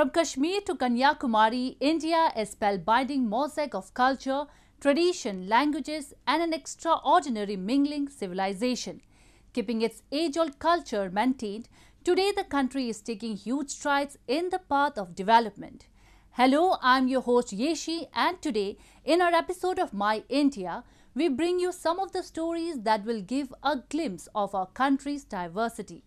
From Kashmir to Kanyakumari, India is a spellbinding mosaic of culture, tradition, languages and an extraordinary mingling civilization. Keeping its age-old culture maintained, today the country is taking huge strides in the path of development. Hello, I'm your host Yeshi and today in our episode of My India, we bring you some of the stories that will give a glimpse of our country's diversity.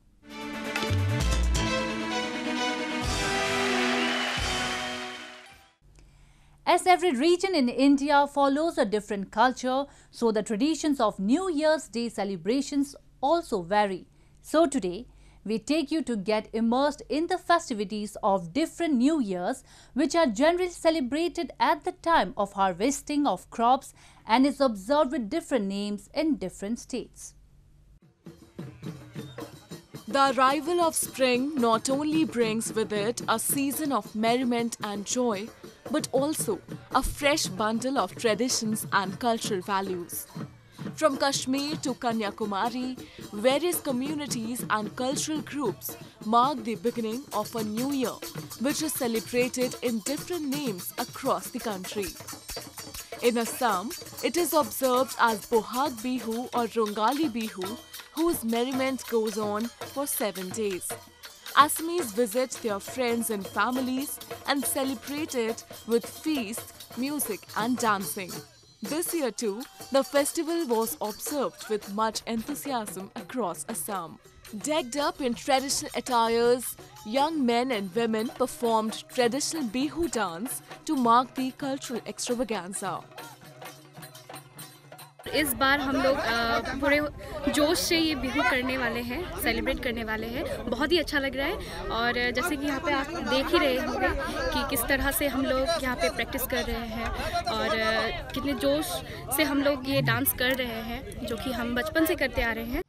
As every region in India follows a different culture, so the traditions of New Year's Day celebrations also vary. So today, we take you to get immersed in the festivities of different New Years, which are generally celebrated at the time of harvesting of crops and is observed with different names in different states. The arrival of spring not only brings with it a season of merriment and joy, but also a fresh bundle of traditions and cultural values. From Kashmir to Kanyakumari, various communities and cultural groups mark the beginning of a new year, which is celebrated in different names across the country. In Assam, it is observed as Bohag Bihu or Rongali Bihu, whose merriment goes on for seven days. Assamese visit their friends and families and celebrate it with feasts, music, and dancing. This year, too, the festival was observed with much enthusiasm across Assam. Decked up in traditional attires, young men and women performed traditional Bihu dance to mark the cultural extravaganza. इस बार हम लोग पूरे जोश से ये बिहू करने वाले हैं सेलिब्रेट करने वाले हैं। बहुत ही अच्छा लग रहा है और जैसे कि यहाँ पे आप देख ही रहे होंगे कि किस तरह से हम लोग यहाँ पे प्रैक्टिस कर रहे हैं और कितने जोश से हम लोग ये डांस कर रहे हैं जो कि हम बचपन से करते आ रहे हैं।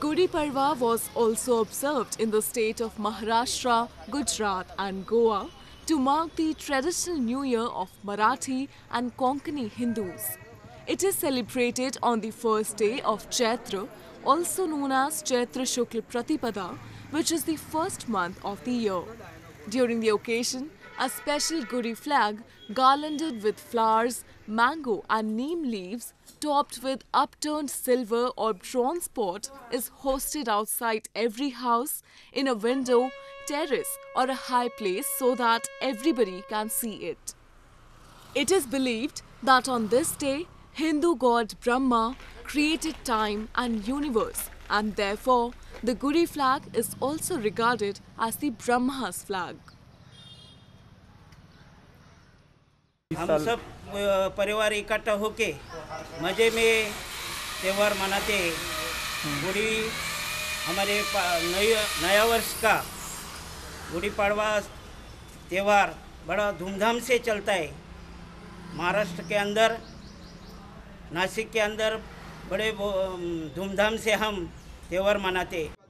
Gudi Parva was also observed in the state of Maharashtra, Gujarat, and Goa. To mark the traditional New Year of Marathi and Konkani Hindus. It is celebrated on the first day of Chaitra, also known as Chaitra Shukla Pratipada, which is the first month of the year. During the occasion, a special Gudi flag garlanded with flowers, mango, and neem leaves, topped with upturned silver or bronze pot is hosted outside every house in a window, terrace or a high place so that everybody can see it. It is believed that on this day, Hindu god Brahma created time and universe and therefore the Gudi flag is also regarded as the Brahma's flag. हम सब परिवार इकट्ठा होके मज़े में त्यौहार मनाते। हैं गुड़ी हमारे नई, नया वर्ष का गुड़ी पड़वा त्यौहार बड़ा धूमधाम से चलता है। महाराष्ट्र के अंदर, नासिक के अंदर बड़े धूमधाम से हम त्यौहार मनाते। हैं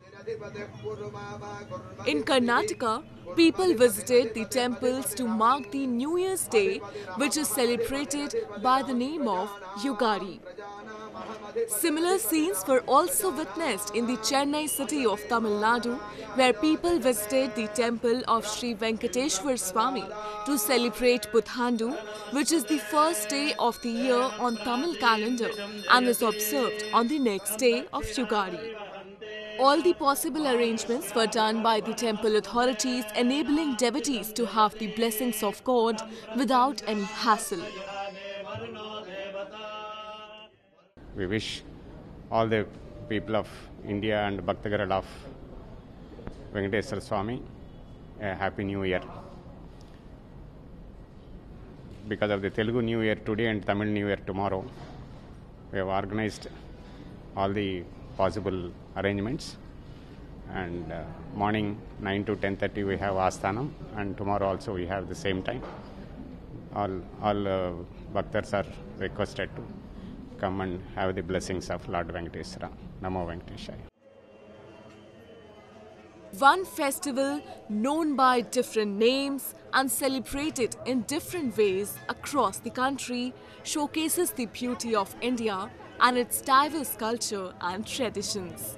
In Karnataka, people visited the temples to mark the New Year's Day, which is celebrated by the name of Yugadi. Similar scenes were also witnessed in the Chennai city of Tamil Nadu, where people visited the temple of Sri Venkateshwar Swami to celebrate Puthandu, which is the first day of the year on Tamil calendar and is observed on the next day of Yugadi. All the possible arrangements were done by the temple authorities, enabling devotees to have the blessings of God without any hassle. We wish all the people of India and Bhaktagara of Venkateswara Swami a happy new year. Because of the Telugu New Year today and Tamil New Year tomorrow, we have organized all the possible arrangements. And uh, morning 9 to 10:30 we have Asthanam, and tomorrow also we have the same time. All all uh, bhaktars are requested to come and have the blessings of Lord Venkateswara. Namo Venkateshaya. One festival known by different names and celebrated in different ways across the country showcases the beauty of India and its diverse culture and traditions.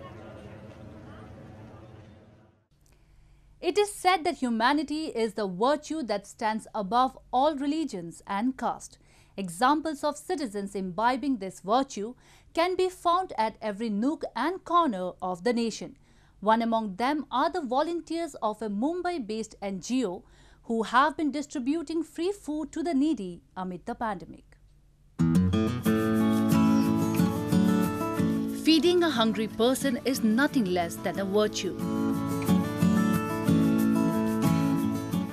It is said that humanity is the virtue that stands above all religions and caste. Examples of citizens imbibing this virtue can be found at every nook and corner of the nation. One among them are the volunteers of a Mumbai based NGO who have been distributing free food to the needy amid the pandemic. Feeding a hungry person is nothing less than a virtue.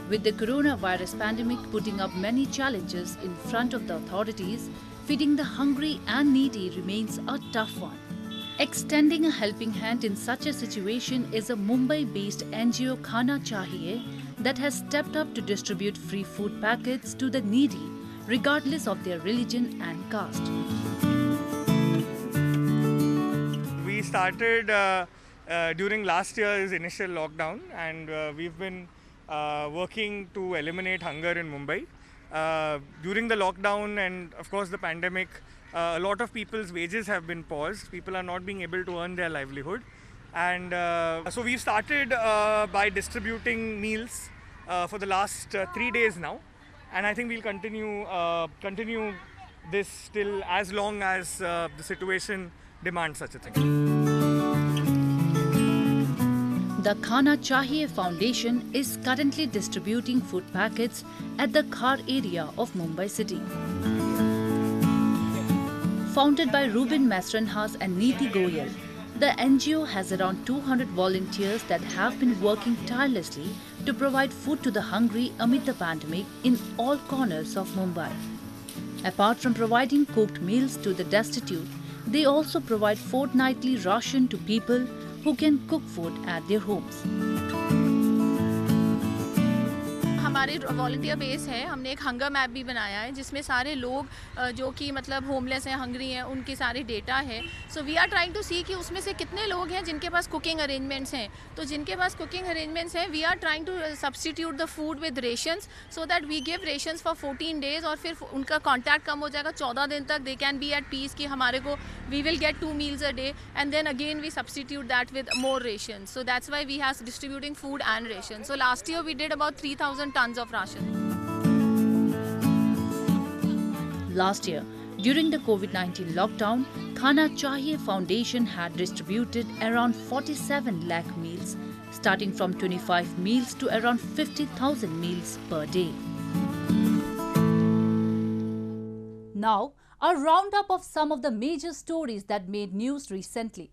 With the coronavirus pandemic putting up many challenges in front of the authorities, feeding the hungry and needy remains a tough one. Extending a helping hand in such a situation is a Mumbai based NGO Khana Chahiye that has stepped up to distribute free food packets to the needy, regardless of their religion and caste. We started uh, uh, during last year's initial lockdown, and uh, we've been uh, working to eliminate hunger in Mumbai. Uh, during the lockdown and, of course, the pandemic, uh, a lot of people's wages have been paused. People are not being able to earn their livelihood. And uh, so we've started uh, by distributing meals for the last three days now. And I think we'll continue continue this till as long as the situation demands such a thing. The Khana Chahiye Foundation is currently distributing food packets at the Khar area of Mumbai city. Founded by Ruben Mascarenhas and Neeti Goyal, the NGO has around 200 volunteers that have been working tirelessly to provide food to the hungry amid the pandemic in all corners of Mumbai. Apart from providing cooked meals to the destitute, they also provide fortnightly ration to people who can cook food at their homes. हमारे volunteer base है, हमने एक hunger map भी बनाया है, जिसमें सारे लोग जो कि मतलब होमलेस हैं हंगरी हैं, उनके सारे डेटा है। So we are trying to see कि उसमें से कितने लोग हैं जिनके पास कुकिंग अरेंजमेंट्स हैं। तो जिनके पास कुकिंग अरेंजमेंट्स हैं we are trying to substitute the food with rations so that we give rations for fourteen days और फिर उनका कॉन्टैक्ट कम हो जाएगा। चौदह दिन तक they can be at peace कि हमारे को we will get two meals a day and then again we substitute that with more ration so that's why we have distributing food and ration so last year we did about three thousand tons of ration. Last year, during the COVID 19 lockdown, Khana Chahiye Foundation had distributed around 47 lakh meals, starting from 25 meals to around 50,000 meals per day. Now, a roundup of some of the major stories that made news recently.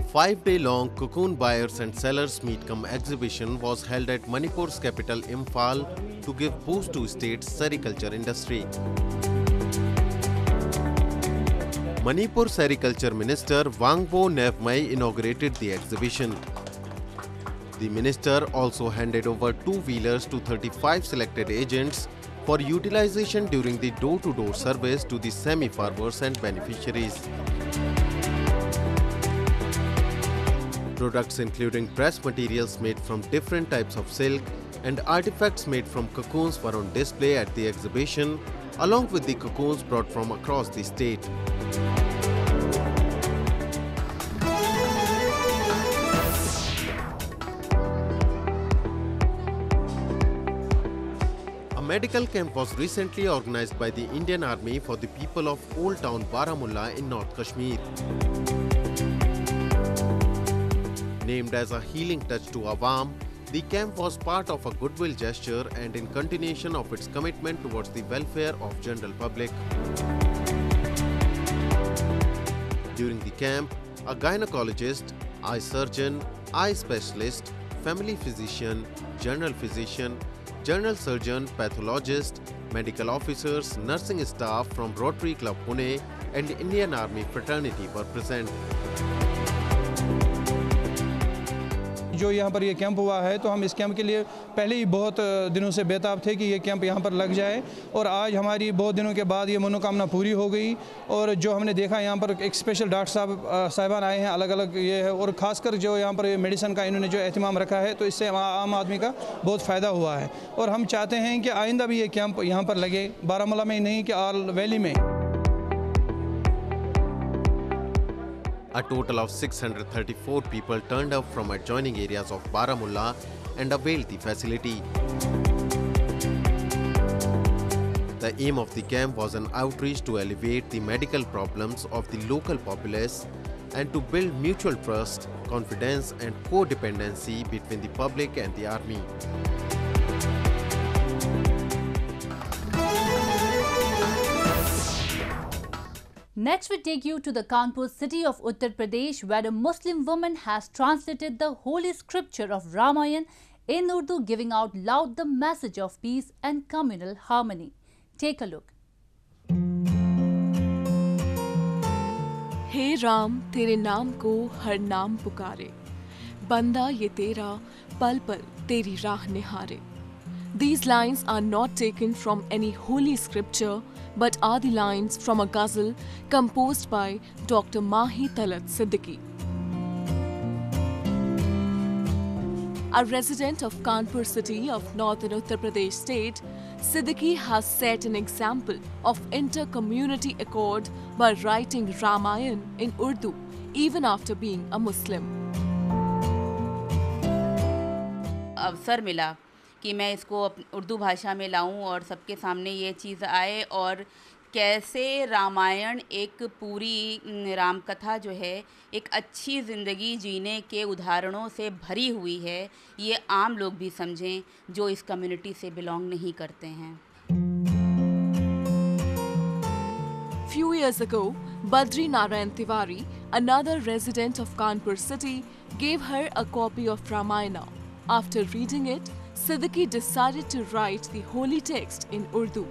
A five day long cocoon buyers and sellers meet come exhibition was held at Manipur's capital Imphal to give boost to state's sericulture industry. Manipur Sericulture Minister Wangbo Newmai inaugurated the exhibition. The minister also handed over two wheelers to 35 selected agents for utilization during the door to door service to the semi farmers and beneficiaries. Products including press materials made from different types of silk and artifacts made from cocoons were on display at the exhibition, along with the cocoons brought from across the state. A medical camp was recently organized by the Indian Army for the people of Old Town Baramulla in North Kashmir. Named as a healing touch to Awam, the camp was part of a goodwill gesture and in continuation of its commitment towards the welfare of general public. During the camp, a gynecologist, eye surgeon, eye specialist, family physician, general physician, general surgeon, pathologist, medical officers, nursing staff from Rotary Club Pune and Indian Army fraternity were present. जो यहाँ पर ये camp हुआ है तो हम इस camp के लिए पहले ही बहुत दिनों से बेताब थे कि ये कैंप यहाँ पर लग जाए। और आज हमारी बहुत दिनों के बाद ये मनोकामना पूरी हो गई। और जो हमने देखा यहाँ पर एक स्पेशल डॉक्टर साहब साहिबान आए हैं अलग अलग ये है। और ख़ासकर जो यहाँ पर मेडिसन का इन्होंने जो अहतमाम रखा है तो इससे आम आदमी का बहुत फ़ायदा हुआ है। और हम चाहते हैं कि आइंदा भी ये कैंप यहाँ पर लगे, बारामूला में ही नहीं, कि आल वैली में। A total of 634 people turned up from adjoining areas of Baramulla and availed the facility. The aim of the camp was an outreach to alleviate the medical problems of the local populace and to build mutual trust, confidence and codependency between the public and the army. Next, we take you to the Kanpur city of Uttar Pradesh, where a Muslim woman has translated the holy scripture of Ramayan in Urdu, giving out loud the message of peace and communal harmony. Take a look. हे राम तेरे नाम को हर नाम पुकारे बंदा ये तेरा पल पल तेरी राह निहारे These lines are not taken from any holy scripture but are the lines from a ghazal composed by Dr. Mahi Talat Siddiqui. A resident of Kanpur city of northern Uttar Pradesh state, Siddiqui has set an example of inter-community accord by writing Ramayan in Urdu even after being a Muslim. अवसर मिला कि मैं इसको उर्दू भाषा में लाऊं और सबके सामने ये चीज़ आए और कैसे रामायण एक पूरी राम कथा जो है एक अच्छी ज़िंदगी जीने के उदाहरणों से भरी हुई है ये आम लोग भी समझें जो इस कम्युनिटी से बिलोंग नहीं करते हैं Few years ago, Badri Narayan Tiwari, another resident of Kanpur city, gave her a copy of Ramayana. After reading it, Siddiqui decided to write the holy text in Urdu.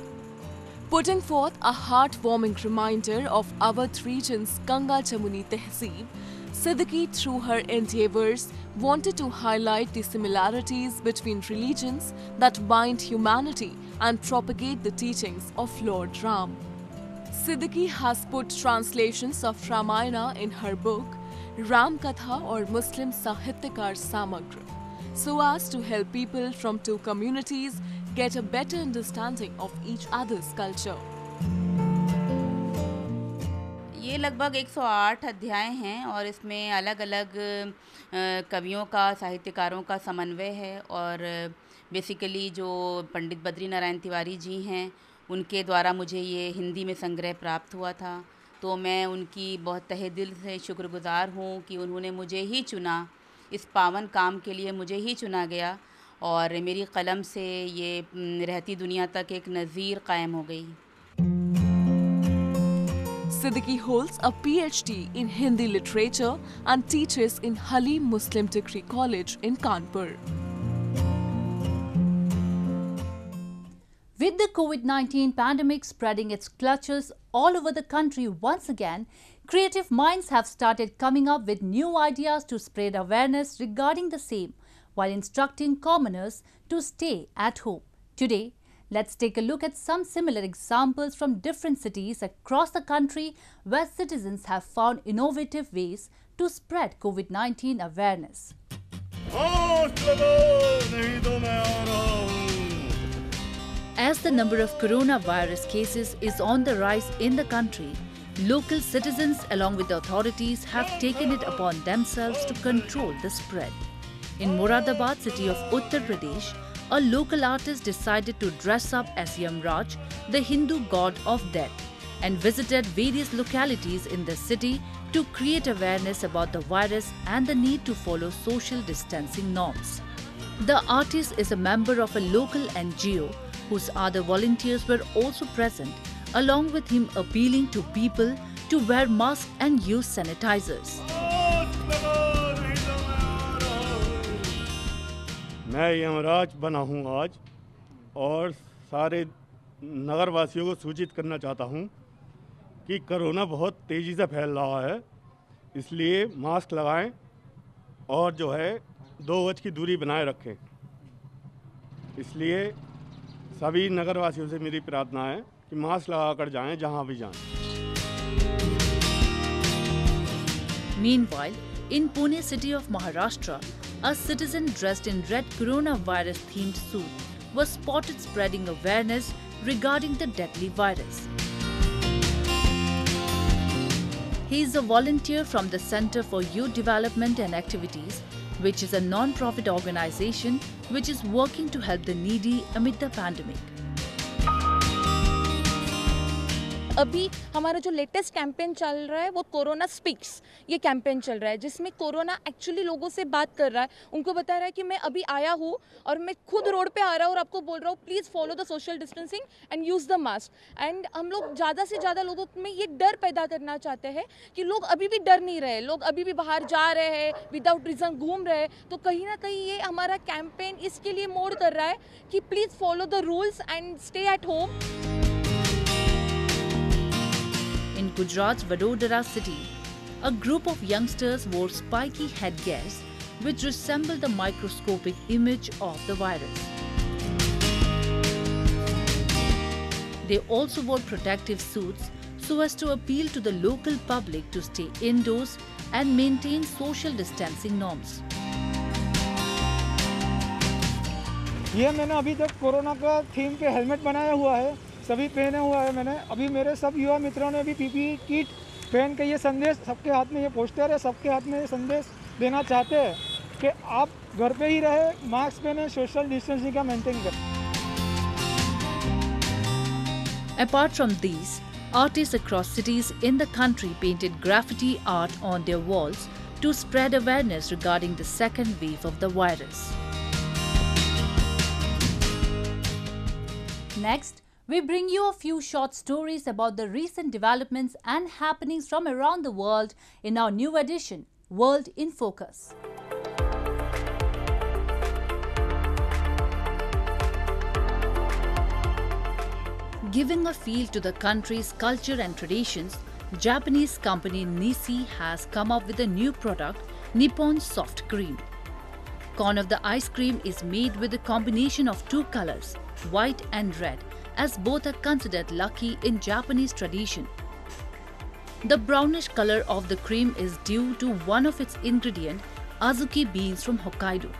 Putting forth a heartwarming reminder of Awadh region's Ganga Jamuni Tehzeeb, Siddiqui, through her endeavors, wanted to highlight the similarities between religions that bind humanity and propagate the teachings of Lord Ram. Siddiqui has put translations of Ramayana in her book Ram Katha or Muslim Sahityakar Samagra so as to help people from two communities get a better understanding of each other's culture. ये लगभग 108 अध्याय हैं और इसमें अलग अलग कवियों का, साहित्यकारों का समन्वय है और बेसिकली जो पंडित बद्री नारायण तिवारी जी हैं, उनके द्वारा मुझे ये हिंदी में संग्रह प्राप्त हुआ था तो मैं उनकी बहुत तहे दिल से शुक्रगुज़ार हूँ कि उन्होंने मुझे ही चुना इस पावन काम के लिए मुझे ही चुना गया और मेरी कलम से ये रहती दुनिया तक एक नज़ीर कायम हो गई Siddiqui holds a PhD in Hindi literature and teaches in Halim Muslim Degree College in Kanpur. With the COVID 19 pandemic spreading its clutches all over the country once again, creative minds have started coming up with new ideas to spread awareness regarding the same while instructing commoners to stay at home. Today, let's take a look at some similar examples from different cities across the country where citizens have found innovative ways to spread COVID 19 awareness. As the number of coronavirus cases is on the rise in the country, local citizens along with the authorities have taken it upon themselves to control the spread. In Moradabad city of Uttar Pradesh, a local artist decided to dress up as Yamraj, the Hindu god of death, and visited various localities in the city to create awareness about the virus and the need to follow social distancing norms. The artist is a member of a local NGO whose other volunteers were also present, along with him appealing to people to wear masks and use sanitizers. मैं यमराज बना हूँ आज और सारे नगरवासियों को सूचित करना चाहता हूँ कि कोरोना बहुत तेज़ी से फैल रहा है, इसलिए मास्क लगाएँ और जो है दो गज की दूरी बनाए रखें इसलिए सभी नगरवासियों से मेरी प्रार्थना है कि मास्क लगाकर जाएं जहां भी जाएं Meanwhile, in Pune city of Maharashtra, a citizen dressed in red coronavirus themed suit was spotted spreading awareness regarding the deadly virus. He is a volunteer from the Center for Youth Development and Activities, which is a non-profit organization which is working to help the needy amid the pandemic. अभी हमारा जो latest campaign चल रहा है, वो corona speaks ये campaign चल रहा है, जिसमें कोरोना एक्चुअली लोगों से बात कर रहा है। उनको बता रहा है कि मैं अभी आया हूँ और मैं खुद रोड पे आ रहा हूँ और आपको बोल रहा हूँ please follow the social distancing and use the mask and हम लोग ज़्यादा से ज़्यादा लोगों में ये डर पैदा करना चाहते हैं कि लोग अभी भी डर नहीं रहे, लोग अभी भी बाहर जा रहे हैं विदाउट रीज़न घूम रहे हैं। तो कहीं ना कहीं ये हमारा कैंपेन इसके लिए मोड़ कर रहा है कि please follow the rules and stay at home In Gujarat's Vadodara city, a group of youngsters wore spiky headgears which resemble the microscopic image of the virus. They also wore protective suits so as to appeal to the local public to stay indoors and maintain social distancing norms. ये मैंने अभी तक corona का theme पे helmet बनाया हुआ है सभी पहने हुआ है मैंने अभी मेरे सब युवा मित्रों ने भी पीपी किट पहन के ये संदेश सबके हाथ में ये पोस्टर है सबके हाथ में ये संदेश देना चाहते हैं कि आप घर पे ही रहे मास्क पहने सोशल डिस्टेंसिंग का मेंटेन करें Apart from these, artists across cities in the country painted graffiti art on their walls to spread awareness regarding the second wave of the virus. Next, we bring you a few short stories about the recent developments and happenings from around the world in our new edition, World in Focus. Giving a feel to the country's culture and traditions, Japanese company Nisi has come up with a new product, Nippon Soft Cream. Corn of the ice cream is made with a combination of two colors, white and red, as both are considered lucky in Japanese tradition. The brownish color of the cream is due to one of its ingredient, azuki beans from Hokkaido.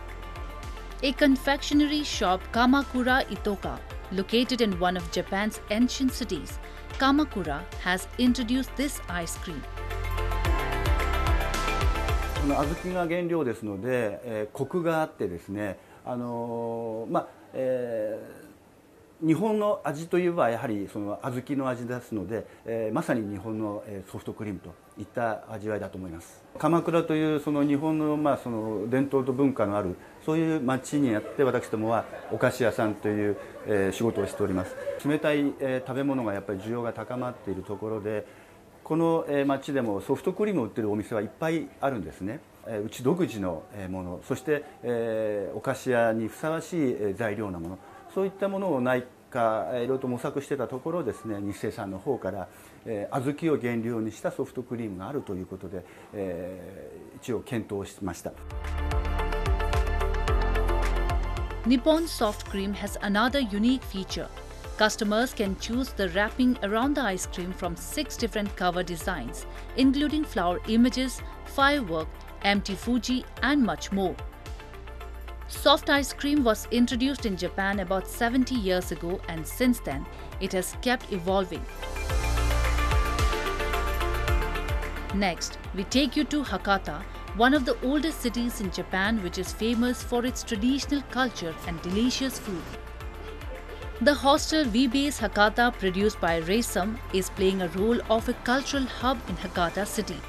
A confectionery shop Kamakura Itoka, located in one of Japan's ancient cities, Kamakura has introduced this ice cream. この小豆が原料ですので、えーコクがあってですね、あのーまあえー 日本の味といえばやはりその小豆の味ですので、えーまさに日本のソフトクリームといった味わいだと思います。鎌倉というその日本の,、まあその伝統と文化のあるそういう町にあって私どもはお菓子屋さんという、えー仕事をしております。冷たい、食べ物がやっぱり需要が高まっているところでこの町でもソフトクリームを売ってるお店はいっぱいあるんですね。うち独自のものそしてお菓子屋にふさわしい材料なもの。そういったものをないかえーいろいろと模索してたところですね日清さんの方からえー小豆を原料にしたソフトクリームがあるということでえー一応検討しました Nippon Soft Cream has another unique feature. Customers can choose the wrapping around the ice cream from six different cover designs, including flower images, firework, empty Fuji, and much more. Soft ice cream was introduced in Japan about 70 years ago, and since then, it has kept evolving. Next, we take you to Hakata, one of the oldest cities in Japan which is famous for its traditional culture and delicious food. The hostel V-Base Hakata produced by Resam is playing a role of a cultural hub in Hakata city.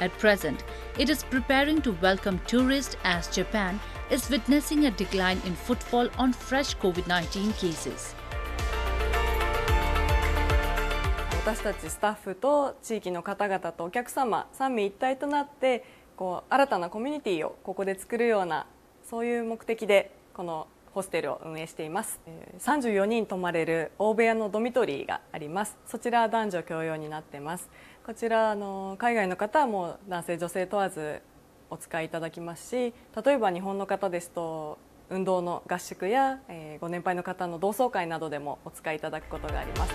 At present, it is preparing to welcome tourists as Japan is witnessing a decline in footfall on fresh COVID-19 cases. 私たちスタッフと地域の方々とお客様三位一体となってこう新たなコミュニティをここで作るようなそういう目的でこのホステルを運営しています。34人泊まれる大部屋のドミトリーがあります。そちらは男女共用になってます。こちらあの海外の方はもう男性女性問わずお使いいただきますし例えば日本の方ですと運動の合宿や、えーご年配の方の同窓会などでもお使いいただくことがあります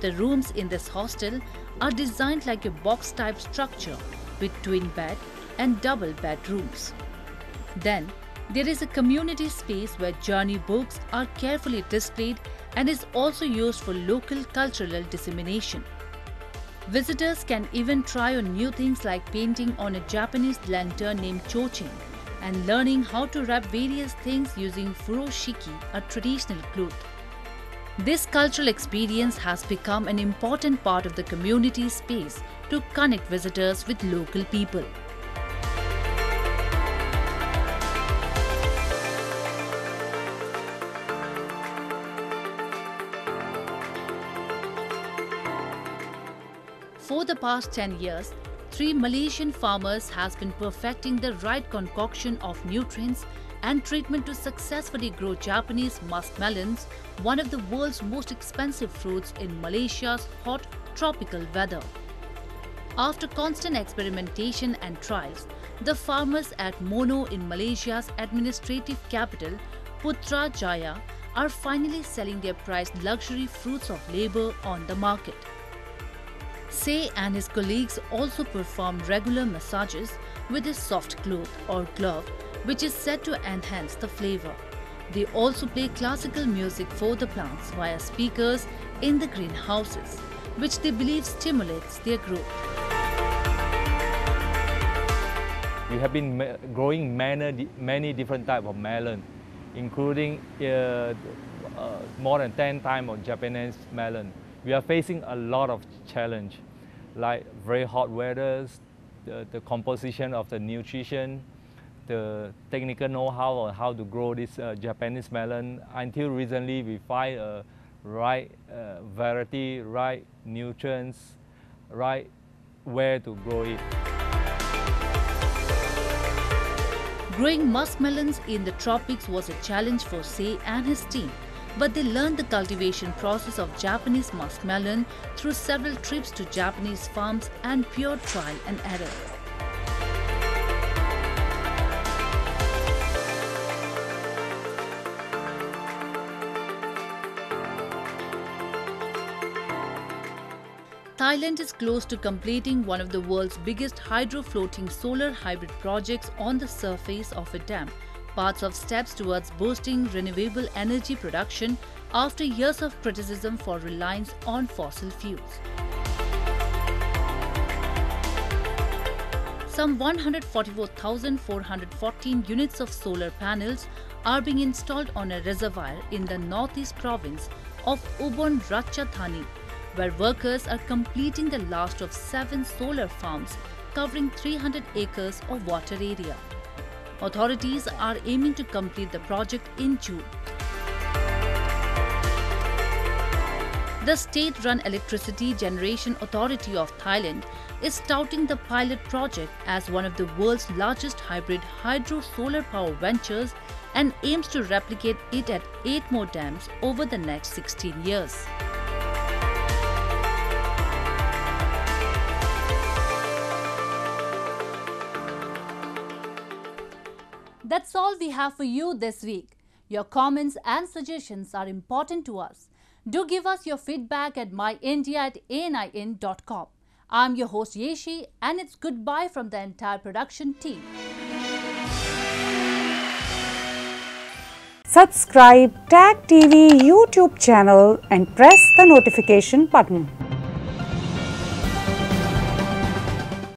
The rooms in this hostel are designed like a box type structure with twin bed and double bedrooms. Then, there is a community space where journey books are carefully displayed and is also used for local cultural dissemination. Visitors can even try on new things like painting on a Japanese lantern named chochin and learning how to wrap various things using furoshiki, a traditional cloth. This cultural experience has become an important part of the community space to connect visitors with local people. Past 10 years, three Malaysian farmers has been perfecting the right concoction of nutrients and treatment to successfully grow Japanese muskmelons, one of the world's most expensive fruits in Malaysia's hot tropical weather. After constant experimentation and trials, the farmers at Mono in Malaysia's administrative capital, Putrajaya, are finally selling their prized luxury fruits of labor on the market. Say and his colleagues also perform regular massages with a soft cloth or glove, which is said to enhance the flavor. They also play classical music for the plants via speakers in the greenhouses, which they believe stimulates their growth. We have been growing many, different type of melon, including uh, uh, more than 10 types of Japanese melon. We are facing a lot of challenge, like very hot weather, the, the composition of the nutrition, the technical know-how on how to grow this uh, Japanese melon. Until recently, we find a right uh, variety, right nutrients, right where to grow it. Growing muskmelons in the tropics was a challenge for Say and his team, but they learned the cultivation process of Japanese muskmelon through several trips to Japanese farms and pure trial and error. Thailand is close to completing one of the world's biggest hydro-floating solar hybrid projects on the surface of a dam, parts of steps towards boosting renewable energy production after years of criticism for reliance on fossil fuels. Some 144,414 units of solar panels are being installed on a reservoir in the northeast province of Ubon Ratchathani, where workers are completing the last of seven solar farms covering 300 acres of water area. Authorities are aiming to complete the project in June. The state run Electricity Generation Authority of Thailand is touting the pilot project as one of the world's largest hybrid hydro solar power ventures and aims to replicate it at 8 more dams over the next 16 years. That's all we have for you this week. Your comments and suggestions are important to us. Do give us your feedback at myindia at anin.com. I'm your host Yeshi and it's goodbye from the entire production team. Subscribe Tag TV YouTube channel and press the notification button.